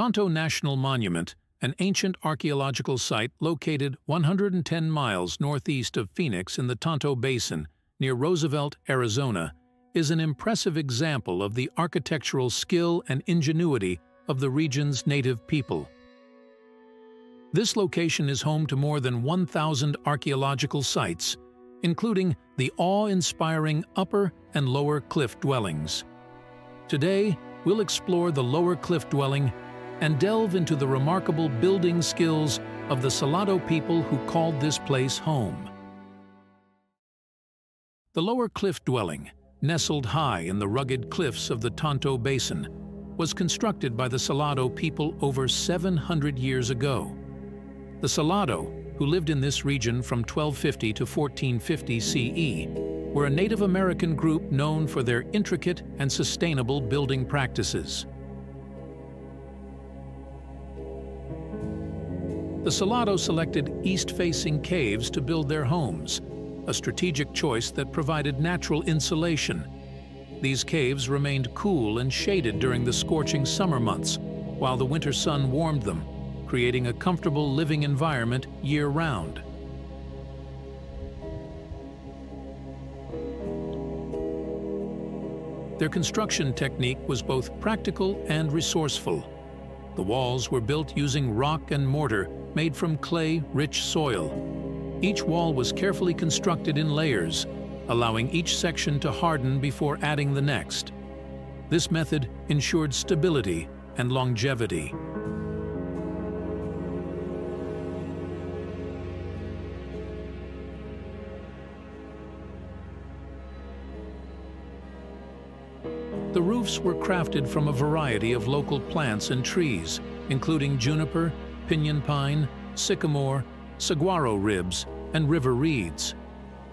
Tonto National Monument, an ancient archaeological site located 110 miles northeast of Phoenix in the Tonto Basin near Roosevelt, Arizona, is an impressive example of the architectural skill and ingenuity of the region's native people. This location is home to more than 1,000 archaeological sites, including the awe-inspiring upper and lower cliff dwellings. Today, we'll explore the lower cliff dwelling and delve into the remarkable building skills of the Salado people who called this place home. The lower cliff dwelling, nestled high in the rugged cliffs of the Tonto Basin, was constructed by the Salado people over 700 years ago. The Salado, who lived in this region from 1250 to 1450 CE, were a Native American group known for their intricate and sustainable building practices. The Salado selected east-facing caves to build their homes, a strategic choice that provided natural insulation. These caves remained cool and shaded during the scorching summer months, while the winter sun warmed them, creating a comfortable living environment year-round. Their construction technique was both practical and resourceful. The walls were built using rock and mortar made from clay-rich soil. Each wall was carefully constructed in layers, allowing each section to harden before adding the next. This method ensured stability and longevity. The roofs were crafted from a variety of local plants and trees, including juniper, pinyon pine, sycamore, saguaro ribs, and river reeds.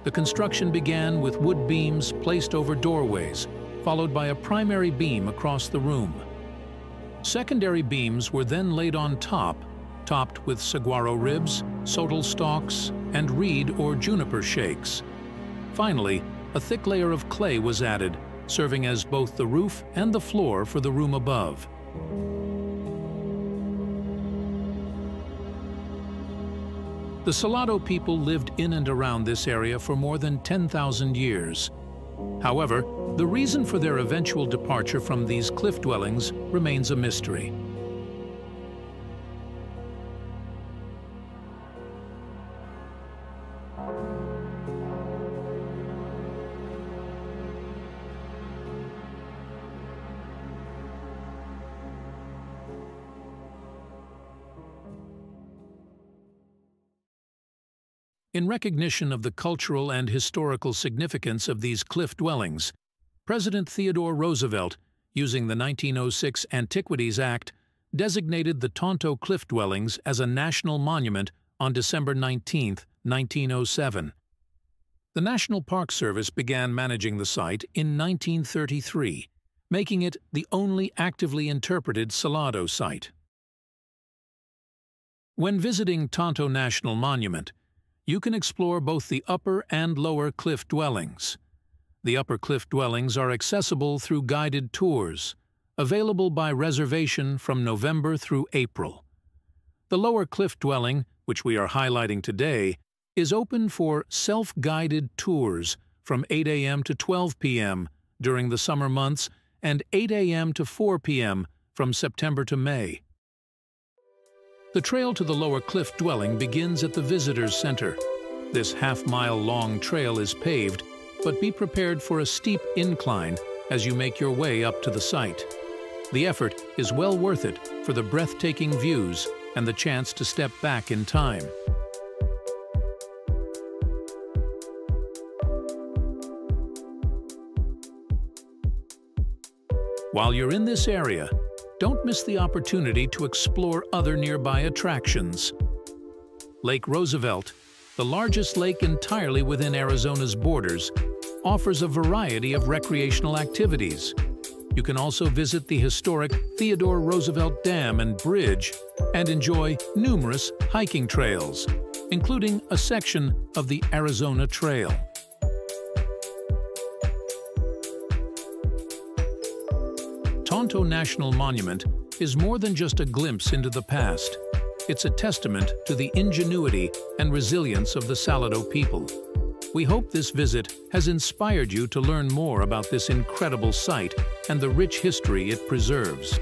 The construction began with wood beams placed over doorways, followed by a primary beam across the room. Secondary beams were then laid on top, topped with saguaro ribs, sotol stalks, and reed or juniper shakes. Finally, a thick layer of clay was added serving as both the roof and the floor for the room above. The Salado people lived in and around this area for more than 10,000 years. However, the reason for their eventual departure from these cliff dwellings remains a mystery. In recognition of the cultural and historical significance of these cliff dwellings, President Theodore Roosevelt, using the 1906 Antiquities Act, designated the Tonto Cliff Dwellings as a national monument on December 19, 1907. The National Park Service began managing the site in 1933, making it the only actively interpreted Salado site. When visiting Tonto National Monument, you can explore both the upper and lower cliff dwellings. The upper cliff dwellings are accessible through guided tours, available by reservation from November through April. The lower cliff dwelling, which we are highlighting today, is open for self-guided tours from 8 a.m. to 12 p.m. during the summer months and 8 a.m. to 4 p.m. from September to May. The trail to the lower cliff dwelling begins at the Visitors Center. This half-mile-long trail is paved, but be prepared for a steep incline as you make your way up to the site. The effort is well worth it for the breathtaking views and the chance to step back in time. While you're in this area, don't miss the opportunity to explore other nearby attractions. Lake Roosevelt, the largest lake entirely within Arizona's borders, offers a variety of recreational activities. You can also visit the historic Theodore Roosevelt Dam and Bridge and enjoy numerous hiking trails, including a section of the Arizona Trail. Tonto National Monument is more than just a glimpse into the past. It's a testament to the ingenuity and resilience of the Salado people. We hope this visit has inspired you to learn more about this incredible site and the rich history it preserves.